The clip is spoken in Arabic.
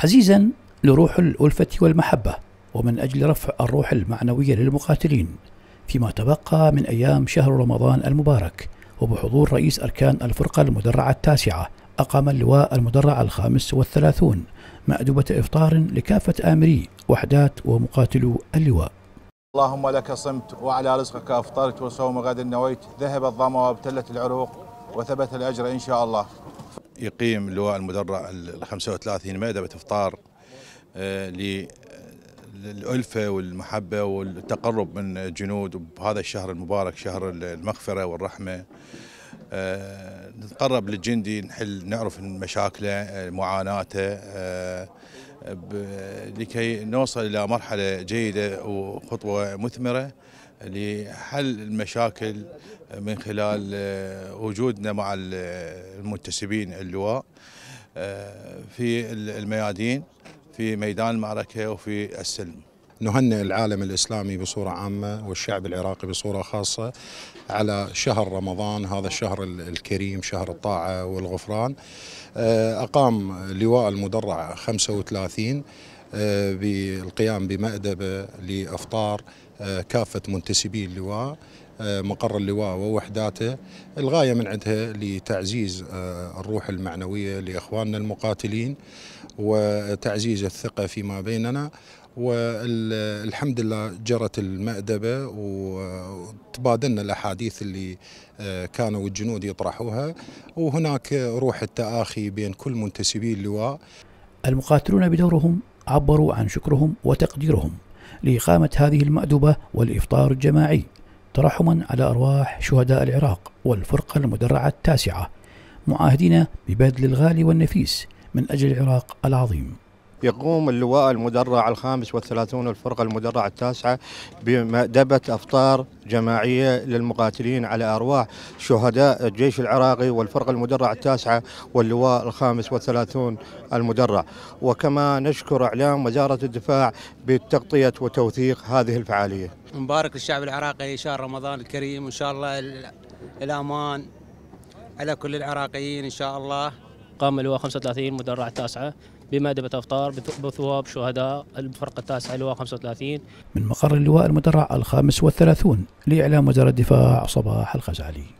تعزيزا لروح الألفة والمحبة ومن أجل رفع الروح المعنوية للمقاتلين فيما تبقى من أيام شهر رمضان المبارك وبحضور رئيس أركان الفرقة المدرعة التاسعة أقام اللواء المدرع الخامس والثلاثون مأدبة إفطار لكافة آمري وحدات ومقاتلو اللواء. اللهم لك صمت وعلى رزقك أفطرت وصوم غد نويت ذهب الظما وابتلت العروق وثبت الأجر إن شاء الله. يقيم اللواء المدرع ال 35 مأدبة إفطار للألفة والمحبة والتقرب من الجنود بهذا الشهر المبارك شهر المغفرة والرحمة. آه، نتقرب للجندي نحل نعرف مشاكله آه، معاناته آه، لكي نوصل إلى مرحلة جيدة وخطوة مثمرة لحل المشاكل من خلال وجودنا مع المنتسبين اللواء في الميادين في ميدان المعركة وفي السلم. نهنئ العالم الإسلامي بصورة عامة والشعب العراقي بصورة خاصة على شهر رمضان هذا الشهر الكريم شهر الطاعة والغفران. آه، أقام لواء المدرع 35 آه، بالقيام بمأدبة لأفطار آه، كافة منتسبي اللواء مقر اللواء ووحداته. الغاية من عندها لتعزيز الروح المعنوية لإخواننا المقاتلين وتعزيز الثقة فيما بيننا. والحمد لله جرت المأدبة وتبادلنا الأحاديث اللي آه، كانوا الجنود يطرحوها. وهناك روح التآخي بين كل منتسبي اللواء. المقاتلون بدورهم عبروا عن شكرهم وتقديرهم لإقامة هذه المأدبة والإفطار الجماعي ترحما على أرواح شهداء العراق والفرقة المدرعة التاسعة معاهدين ببذل الغالي والنفيس من أجل العراق العظيم. يقوم اللواء المدرع الخامس والثلاثون والفرقة المدرعة التاسعة بمأدبة أفطار جماعية للمقاتلين على أرواح شهداء الجيش العراقي والفرقة المدرعة التاسعة واللواء الخامس والثلاثون المدرع. وكما نشكر إعلام وزارة الدفاع بتغطية وتوثيق هذه الفعالية. مبارك للشعب العراقي شهر رمضان الكريم وإن شاء الله الأمان على كل العراقيين إن شاء الله. قام اللواء 35 مدرعة التاسعة. بمأدبة أفطار بثواب شهداء الفرقة التاسعة اللواء 35 من مقر اللواء المدرع الخامس والثلاثون لإعلام وزارة الدفاع صباح الخزعلي